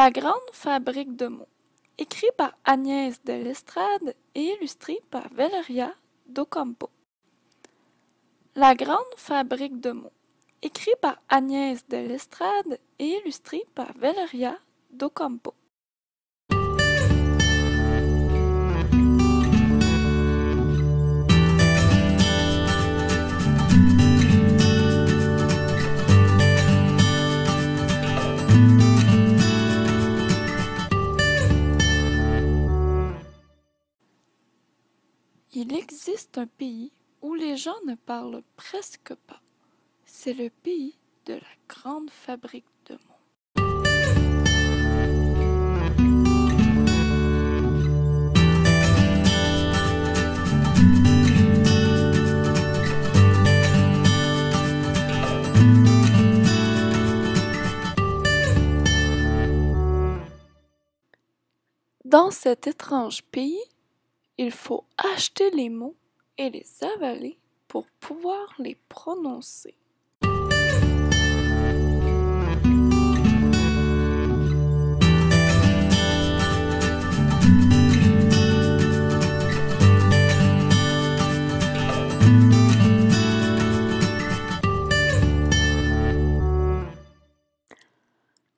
La grande fabrique de mots. Écrit par Agnès de Lestrade et illustré par Valeria Docampo. La grande fabrique de mots. Écrit par Agnès de Lestrade et illustré par Valeria Docampo. Un pays où les gens ne parlent presque pas. C'est le pays de la grande fabrique de mots. Dans cet étrange pays, il faut acheter les mots et les avaler pour pouvoir les prononcer.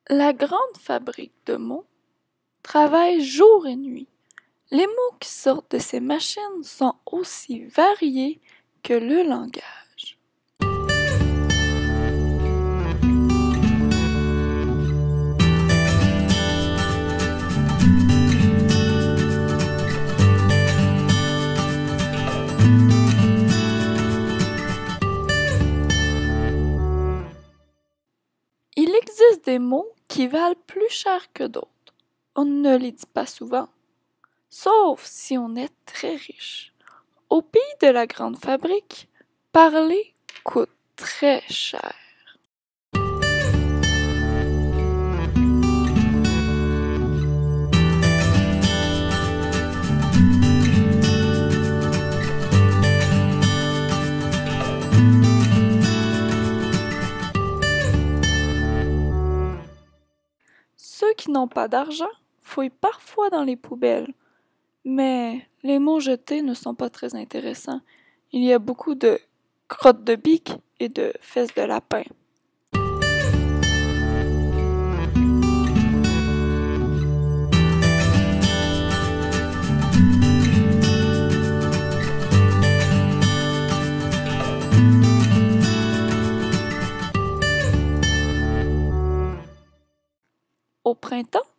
La grande fabrique de mots travaille jour et nuit. Les mots qui sortent de ces machines sont aussi variés que le langage. Il existe des mots qui valent plus cher que d'autres. On ne les dit pas souvent, sauf si on est très riche. Au pays de la grande fabrique, parler coûte très cher. Ceux qui n'ont pas d'argent fouillent parfois dans les poubelles. Mais les mots jetés ne sont pas très intéressants. Il y a beaucoup de crottes de bique et de fesses de lapin. Au printemps,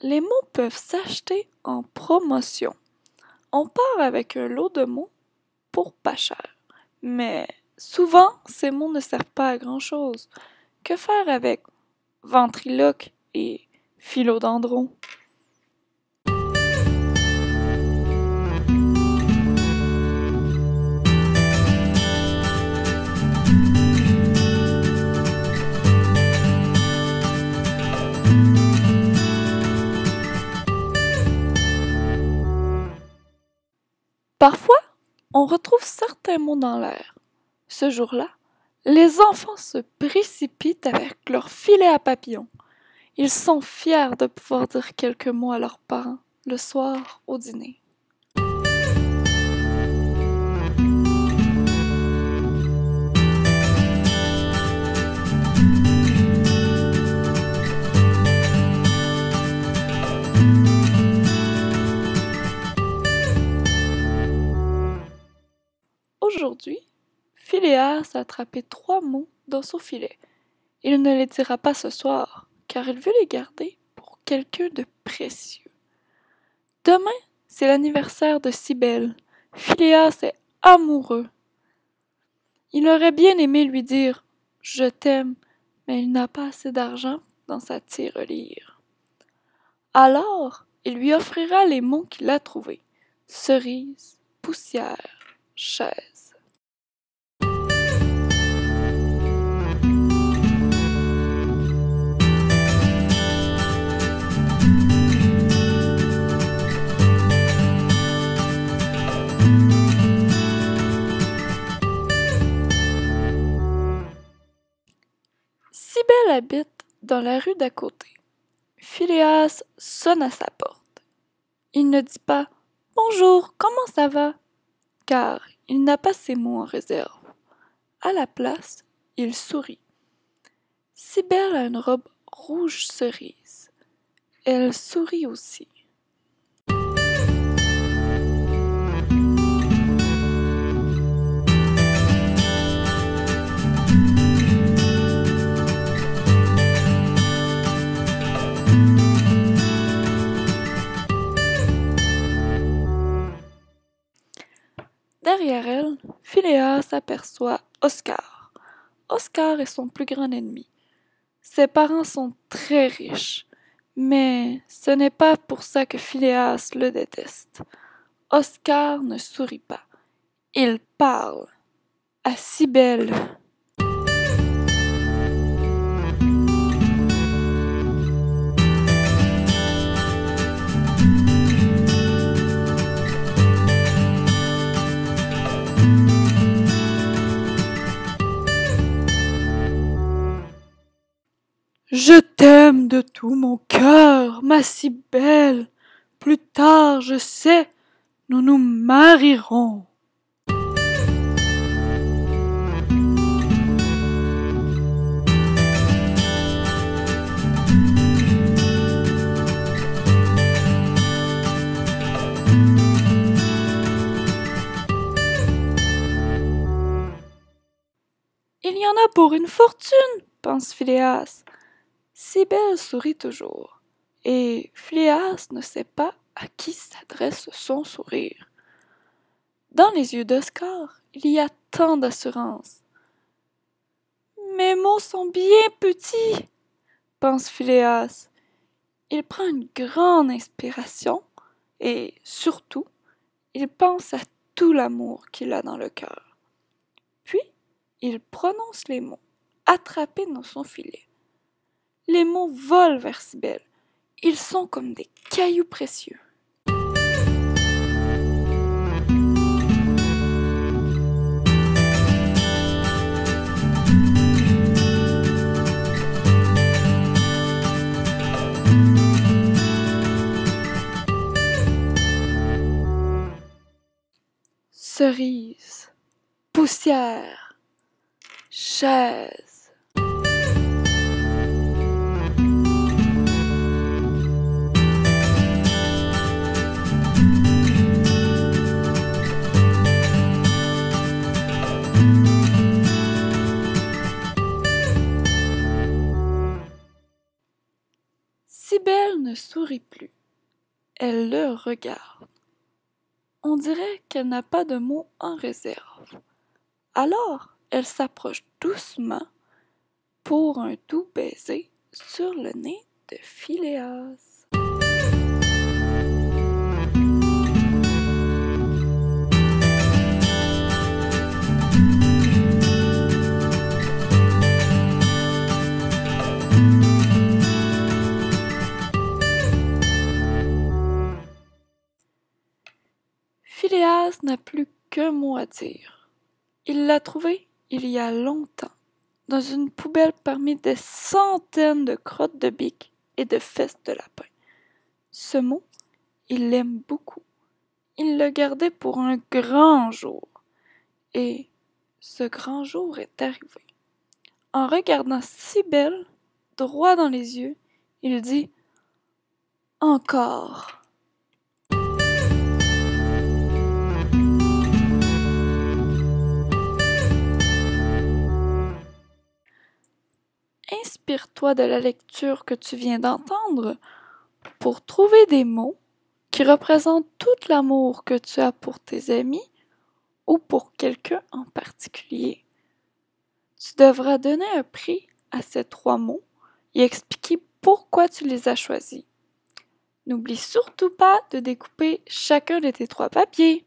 les mots peuvent s'acheter en promotion. On part avec un lot de mots pour pas cher. Mais souvent, ces mots ne servent pas à grand chose. Que faire avec ventriloque et philodendron? On retrouve certains mots dans l'air. Ce jour-là, les enfants se précipitent avec leur filet à papillons. Ils sont fiers de pouvoir dire quelques mots à leurs parents le soir au dîner. Phileas a attrapé trois mots dans son filet. Il ne les dira pas ce soir, car il veut les garder pour quelqu'un de précieux. Demain, c'est l'anniversaire de Cybèle. Phileas est amoureux. Il aurait bien aimé lui dire Je t'aime, mais il n'a pas assez d'argent dans sa tirelire. Alors, il lui offrira les mots qu'il a trouvés cerise, poussière, chaise. Habite dans la rue d'à côté. Phileas sonne à sa porte. Il ne dit pas Bonjour, comment ça va car il n'a pas ces mots en réserve. À la place, il sourit. Cybelle a une robe rouge cerise. Elle sourit aussi. Oscar. Oscar est son plus grand ennemi. Ses parents sont très riches, mais ce n'est pas pour ça que Phileas le déteste. Oscar ne sourit pas. Il parle à Cybèle. Je t'aime de tout mon cœur, ma si belle. Plus tard, je sais, nous nous marierons. Il y en a pour une fortune, pense Phileas. Cybèle sourit toujours, et Phileas ne sait pas à qui s'adresse son sourire. Dans les yeux d'Oscar, il y a tant d'assurance. Mes mots sont bien petits, pense Phileas. Il prend une grande inspiration et, surtout, il pense à tout l'amour qu'il a dans le cœur. Puis, il prononce les mots, attrapés dans son filet. Les mots volent vers Cybèle. Ils sont comme des cailloux précieux. Cerise, poussière, chaise, Cybèle ne sourit plus. Elle le regarde. On dirait qu'elle n'a pas de mots en réserve. Alors, elle s'approche doucement pour un doux baiser sur le nez de Phileas. N'a plus qu'un mot à dire. Il l'a trouvé il y a longtemps, dans une poubelle parmi des centaines de crottes de biques et de fesses de lapin. Ce mot, il l'aime beaucoup. Il le gardait pour un grand jour. Et ce grand jour est arrivé. En regardant Cybèle droit dans les yeux, il dit Encore. Inspire-toi de la lecture que tu viens d'entendre pour trouver des mots qui représentent tout l'amour que tu as pour tes amis ou pour quelqu'un en particulier. Tu devras donner un prix à ces trois mots et expliquer pourquoi tu les as choisis. N'oublie surtout pas de découper chacun de tes trois papiers.